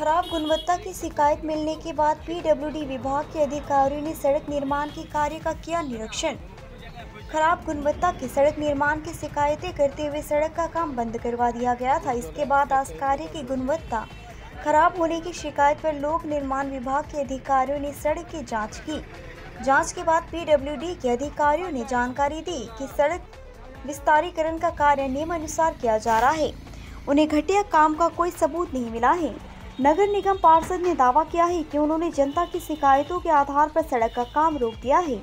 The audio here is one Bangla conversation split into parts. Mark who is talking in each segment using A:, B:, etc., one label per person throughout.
A: खराब गुणवत्ता की शिकायत मिलने के बाद पीडब्ल्यूडी विभाग के अधिकारियों ने सड़क निर्माण के कार्य का किया निरीक्षण। खराब गुणवत्ता की सड़क निर्माण की शिकायतें करते हुए सड़क का काम बंद करवा दिया गया था। इसके बाद आज कार्य की गुणवत्ता खराब होने की शिकायत पर लोक निर्माण विभाग के अधिकारियों ने सड़क की जाँच की। जाँच के बाद पीडब्ल्यूडी के अधिकारियों ने जानकारी दी कि सड़क विस्तारीकरण का कार्य नियमानुसार किया जा रहा है। उन्हें घटिया काम का कोई सबूत नहीं मिला है। नगर निगम पार्षद ने दावा किया है कि उन्होंने जनता की शिकायतों के आधार पर सड़क का काम रोक दिया है।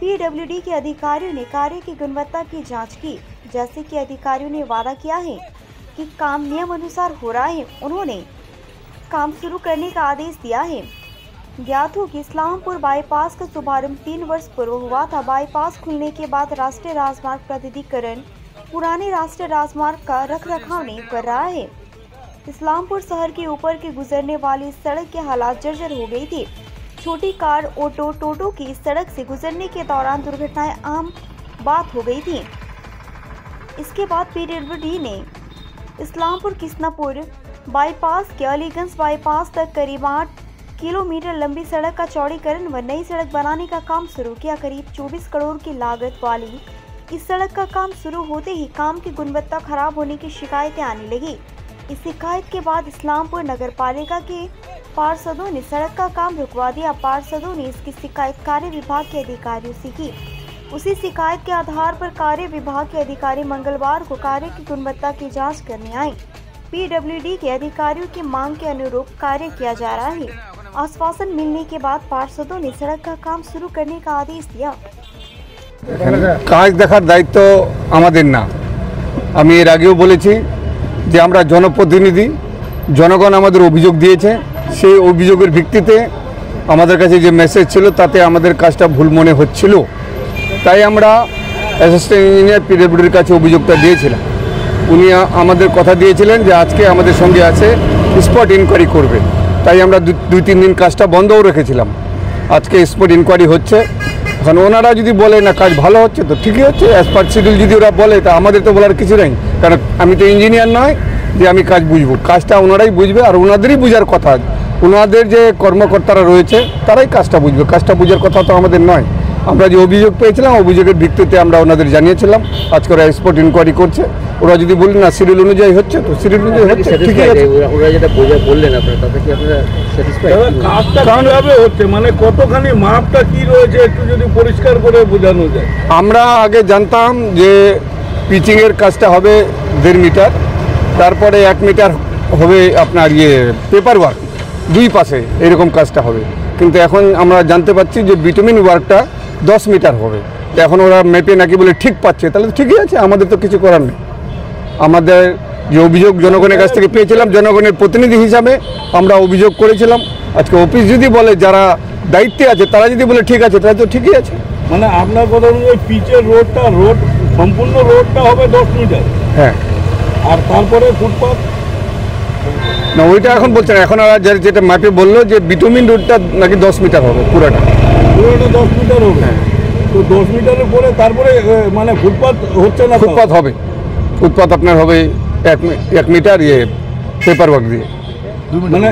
A: पीडब्ल्यूडी के अधिकारियों ने कार्य की गुणवत्ता की जाँच की, जैसे कि अधिकारियों ने वादा किया है कि काम नियम अनुसार हो रहा है। उन्होंने काम शुरू करने का आदेश दिया है। ज्ञात हो कि इस्लामपुर बाईपास का शुभारंभ तीन वर्ष पूर्व हुआ था। बाईपास खुलने के बाद राष्ट्रीय राजमार्ग प्राधिकरण पुराने राष्ट्रीय राजमार्ग का रख रखाव नहीं कर रहा है। इस्लामपुर शहर के ऊपर के गुजरने वाली सड़क के हालात जर्जर हो गई थी। छोटी कार ऑटो टोटो की सड़क से गुजरने के दौरान दुर्घटनाएँ आम बात हो गई थी। इसके बाद पीडब्ल्यूडी ने इस्लामपुर किस्नापुर बाईपास के अलीगंज बाईपास तक करीब आठ किलोमीटर लंबी सड़क का चौड़ीकरण व नई सड़क बनाने का काम शुरू किया। करीब 24 करोड़ की लागत वाली इस सड़क का काम शुरू होते ही काम की गुणवत्ता खराब होने की शिकायतें आने लगी। इस शिकायत के बाद इस्लामपुर नगर पालिका के पार्षदों ने सड़क का काम रुकवा दिया पार्षदों ने इसकी शिकायत कार्य विभाग के अधिकारियों से की उसी शिकायत के आधार पर कार्य विभाग के अधिकारी मंगलवार को कार्य की गुणवत्ता की जांच करने आए पीडब्ल्यूडी के अधिकारियों की मांग के अनुरूप कार्य किया जा रहा है आश्वासन मिलने के बाद पार्षदों ने सड़क का काम शुरू करने का आदेश दिया
B: কাজ দেখার দায়িত্ব আমাদের না আমি এর আগেও বলেছি যে আমরা জনপ্রতিনিধি, জনগণ আমাদের অভিযোগ দিয়েছে। সেই অভিযোগের ভিত্তিতে আমাদের কাছে যে মেসেজ ছিল, তাতে আমাদের কাজটা ভুল মনে হচ্ছিল। তাই আমরা অ্যাসিস্ট্যান্ট ইঞ্জিনিয়ার পিডব্লিউডির কাছে অভিযোগটা দিয়েছিলাম। উনি আমাদের কথা দিয়েছিলেন যে আজকে আমাদের সঙ্গে আছে স্পট ইনকোয়ারি করবে। তাই আমরা দুই, তিন দিন কাজটা বন্ধও রেখেছিলাম। আজকে স্পট ইনকোয়ারি হচ্ছে। এখন ওনারা যদি বলে না কাজ ভালো হচ্ছে তো ঠিকই হচ্ছে। অ্যাজ পার শিডিউল যদি ওরা বলে তা আমাদের তো বলার কিছু নেই। কারণ আমি তো ইঞ্জিনিয়ার নয় যে আমি কাজ বুঝব। কাজটা ওনারাই বুঝবে আর ওনাদেরই বুঝার কথা। ওনাদের যে কর্মকর্তারা রয়েছে তারাই কাজটা বুঝবে। কাজটা বুঝার কথা তো আমাদের নয়। আমরা যে অভিযোগ পেয়েছিলাম অভিযোগের ভিত্তিতে আমরা ওনাদের জানিয়েছিলাম। আজকে ওরা স্পট ইনকোয়ারি করছে। ওরা যদি বলি না সিরিয়াল অনুযায়ী হচ্ছে তো সিরিয়াল অনুযায়ী হচ্ছে।
C: স্যাটিসফাইড
B: আছে।
C: ওরা যেটা বোঝা বললেন আপনারা তাতে কি আপনারা
D: মানে কতখানি মাপটা কি রয়েছে? একটু যদি পরিষ্কার করে বোঝানো যায়।
B: আমরা আগে জানতাম যে পিচিংয়ের কাজটা হবে দেড় মিটার তারপরে এক মিটার হবে আপনার ইয়ে পেপার ওয়ার্ক দুই পাশে এরকম কাজটা হবে। কিন্তু এখন আমরা জানতে পারছি যে ভিটামিন ওয়ার্কটা দশ মিটার হবে। এখন ওরা মেপে নাকি বলে ঠিক পাচ্ছে। তাহলে তো ঠিকই আছে আমাদের তো কিছু করার নেই। আমাদের যে অভিযোগ জনগণের কাছ থেকে পেয়েছিলাম জনগণের প্রতিনিধি হিসাবে আমরা অভিযোগ করেছিলাম। আজকে অফিস যদি বলে যারা দায়িত্বে আছে তারা যদি বলে ঠিক আছে তাহলে তো ঠিকই আছে।
D: মানে আপনার কথা অনুযায়ী পিচের রোডটা রোড সম্পূর্ণ রোডটা হবে দশ মিটার।
B: হ্যাঁ।
D: আর তারপরে ফুটপাথ
B: না ওইটা এখন বলছে না। এখন আর যেটা ম্যাপে বলল যে বিটুমিন রোডটা নাকি দশ মিটার হবে পুরোটা।
D: পুরোটা দশ মিটার হবে। তো দশ মিটারের পরে তারপরে মানে ফুটপাথ হচ্ছে না?
B: ফুটপাথ হবে। ফুটপাথ আপনার হবে এক এক মিটার ইয়ে পেপার ওয়ার্ক দিয়ে।
D: মানে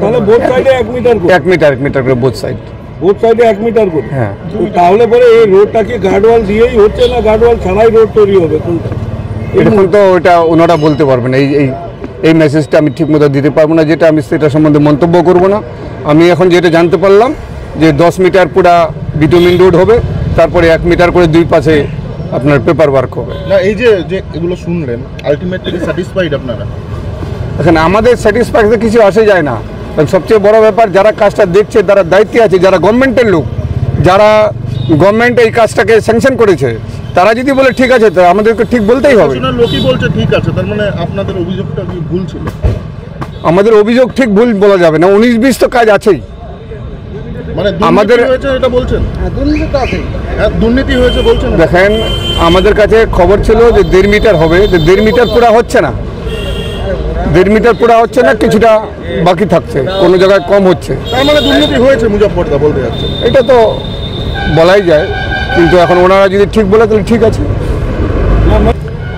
D: তাহলে বোথ সাইডে এক মিটার করে।
B: এক মিটার এক মিটার করে বোথ সাইড
D: বোথ সাইডে এক মিটার করে।
B: হ্যাঁ।
D: তাহলে পরে এই রোডটা কি গার্ডওয়াল দিয়েই হচ্ছে না গার্ডওয়াল ছাড়াই রোড তৈরি হবে?
B: এখন তো ওটা ওনারা বলতে পারবেন এই এই এই মেসেজটা আমি ঠিকমতো দিতে পারব না যেটা আমি সেটা সম্বন্ধে মন্তব্য করব না। আমি এখন যেটা জানতে পারলাম যে দশ মিটার পুরা বিটুমিন রোড হবে তারপরে এক মিটার করে দুই পাশে আপনার পেপার ওয়ার্ক হবে।
E: না এই যে যে এগুলো শুনলেন আলটিমেটলি স্যাটিসফাইড আপনারা?
B: এখন আমাদের স্যাটিসফ্যাকশন কিছু আসে যায় না। সবচেয়ে বড় ব্যাপার যারা কাজটা দেখছে তারা দায়িত্বে আছে যারা গভর্নমেন্টের লোক যারা গভর্নমেন্ট এই কাজটাকে স্যাংশন করেছে তারা যদি বলে ঠিক আছে তো আমাদেরকে ঠিক বলতেই হবে।
E: লোকই বলছে ঠিক আছে। তার মানে আপনাদের অভিযোগটা কি ভুল ছিল?
B: আমাদের অভিযোগ ঠিক ভুল বলা যাবে না। উনিশ বিশ তো কাজ আছেই।
E: মানে
B: আমাদের-
E: হয়েছে এটা বলছেন? হ্যাঁ দুর্নীতি হয়েছে বলছেন।
B: দেখেন আমাদের কাছে খবর ছিল যে দেড় মিটার হবে যে দেড় মিটার পুরা হচ্ছে না। দেড় মিটার পুরা হচ্ছে না কিছুটা বাকি থাকছে কোনো জায়গায় কম হচ্ছে।
E: তার মানে দুর্নীতি হয়েছে মুজফ্ফরদা বলতে যাচ্ছে
B: এটা তো বলাই যায় কিন্তু এখন ওনারা যদি ঠিক বলে তাহলে ঠিক আছে।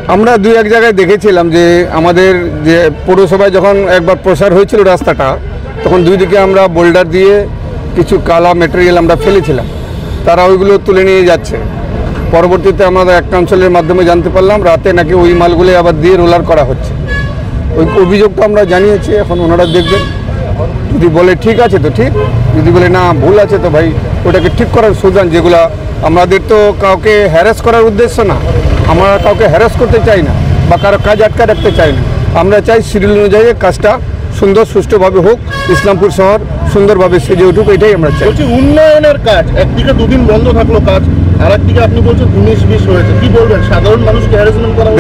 B: আমরা দুই এক জায়গায় দেখেছিলাম যে আমাদের যে পৌরসভায় যখন একবার প্রসার হয়েছিল রাস্তাটা তখন দুই দিকে আমরা বোল্ডার দিয়ে কিছু কালা মেটেরিয়াল আমরা ফেলেছিলাম। তারা ওইগুলো তুলে নিয়ে যাচ্ছে। পরবর্তীতে আমরা এক কাউন্সিলের মাধ্যমে জানতে পারলাম, রাতে নাকি ওই মালগুলো আবার দিয়ে রোলার করা হচ্ছে। ওই অভিযোগটা আমরা জানিয়েছি, এখন ওনারা দেখবেন। যদি বলে ঠিক আছে তো ঠিক, যদি বলে না ভুল আছে তো ভাই, ওটাকে ঠিক করার সুদান যেগুলা আমাদের তো কাউকে হ্যারাস করার উদ্দেশ্য না। আমরা কাউকে হ্যারাস করতে চাই না, বা কারও কাজ আটকা রাখতে চাই না। আমরা চাই সিরিয়াল অনুযায়ী কাজটা সুন্দর সুষ্ঠুভাবে হোক ইসলামপুর শহর সুন্দরভাবে সেজে উঠুক এটাই আমরা চাই।
E: উন্নয়নের কাজ একদিকে দুদিন বন্ধ থাকল কাজ?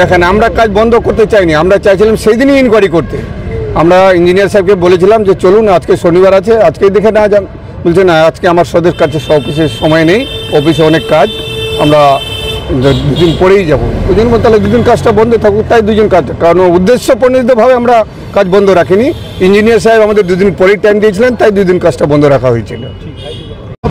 B: দেখেন আমরা কাজ বন্ধ করতে চাইনি আমরা চাইছিলাম সেই দিনই ইনকোয়ারি করতে। আমরা ইঞ্জিনিয়ার সাহেবকে বলেছিলাম যে চলুন আজকে শনিবার আছে আজকেই দেখে না যান বলছে না আজকে আমার সদের কাছে অফিসে সময় নেই অফিসে অনেক কাজ আমরা দুদিন পরেই যাব। ওই জন্য তাহলে দুদিন কাজটা বন্ধ থাকুক, তাই দুজন কাজ। কারণ উদ্দেশ্য প্রণীতভাবে আমরা কাজ বন্ধ রাখিনি। ইঞ্জিনিয়ার সাহেব আমাদের দুদিন পরেই টাইম দিয়েছিলেন, তাই দুদিন কাজটা বন্ধ রাখা হয়েছিল।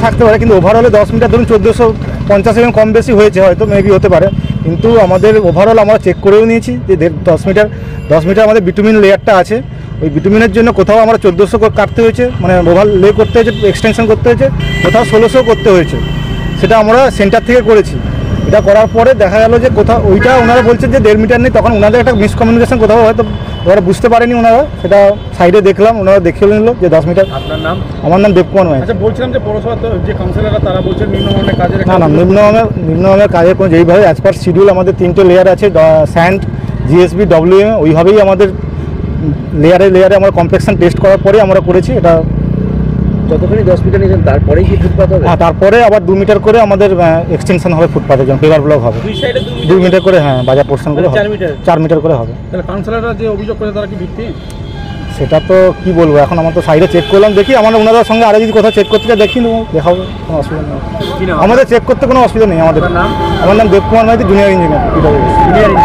F: থাকতে পারে, কিন্তু ওভারঅলে দশ মিটার ধরুন চোদ্দোশো পঞ্চাশ এম কম বেশি হয়েছে হয়তো মেবি হতে পারে। কিন্তু আমাদের ওভারঅল আমরা চেক করেও নিয়েছি যে দশ মিটার দশ মিটার আমাদের বিটুমিন লেয়ারটা আছে। ওই বিটুমিনের জন্য কোথাও আমরা চোদ্দোশো কাটতে হয়েছে মানে ওভার লে করতে হয়েছে এক্সটেনশন করতে হয়েছে, কোথাও ষোলোশো করতে হয়েছে। সেটা আমরা সেন্টার থেকে করেছি। এটা করার পরে দেখা গেল যে কোথাও ওইটা ওনারা বলছেন যে দেড় মিটার নেই তখন ওনাদের একটা মিসকমিউনিকেশন কোথাও হয়তো ওরা বুঝতে পারেনি ওনারা সেটা সাইডে দেখলাম ওনারা দেখে নিল যে দশ মিটার।
D: আপনার নাম?
F: আমার নাম দেবকুমার মাই
D: আচ্ছা বলছিলাম যে পৌরসভা যে কাউন্সিলররা তারা বলছেন নিম্নমানের কাজের
F: না না নিম্নমানের নিম্নমানের কাজের কোনো যেইভাবে অ্যাজ পার শিডিউল আমাদের তিনটে লেয়ার আছে স্যান্ড জিএসবি ডব্লিউএম ওইভাবেই আমাদের লেয়ারে লেয়ারে আমরা কমপ্লেকশন টেস্ট করার পরে আমরা করেছি এটা
C: যতখানি দশ মিটার নিয়েছেন তারপরেই কি ফুটপাত হবে?
F: হ্যাঁ তারপরে আবার দু মিটার করে আমাদের এক্সটেনশন হবে ফুটপাথের জন্য পেপার ব্লক হবে।
D: দুই সাইডে
F: দুই মিটার করে হ্যাঁ বাজার পোর্শনগুলো
D: চার মিটার?
F: চার মিটার করে হবে।
D: তাহলে কাউন্সিলররা যে অভিযোগ করে তারা কি ভিত্তি
F: সেটা তো কি বলব এখন আমার তো সাইডে চেক করলাম দেখি আমার ওনাদের সঙ্গে আরও যদি কোথাও চেক করতে চাই দেখি নেব দেখাবো কোনো অসুবিধা নেই। আমাদের চেক করতে কোনো অসুবিধা নেই আমাদের।
D: নাম?
F: আমার নাম Debkumar Maiti junior
D: engineer engineering